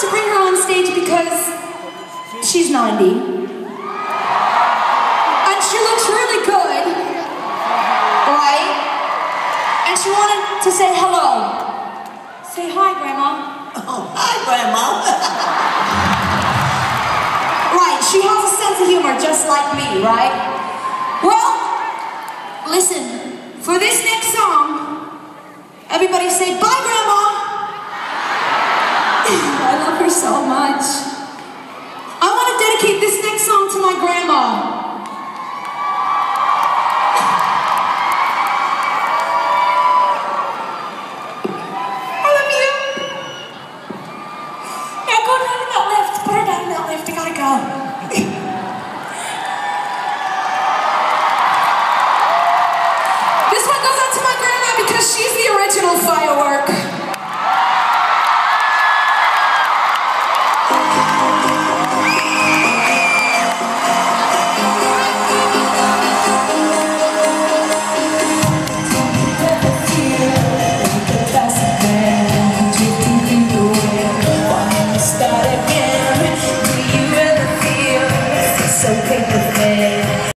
to bring her on stage because she's 90. And she looks really good, right? And she wanted to say hello. Say hi, Grandma. Oh, hi, Grandma. right, she has a sense of humor just like me, right? Well, listen, for this next song, everybody say, bye, Grandma. I love her so much. I want to dedicate this next song to my grandma. This one goes out to my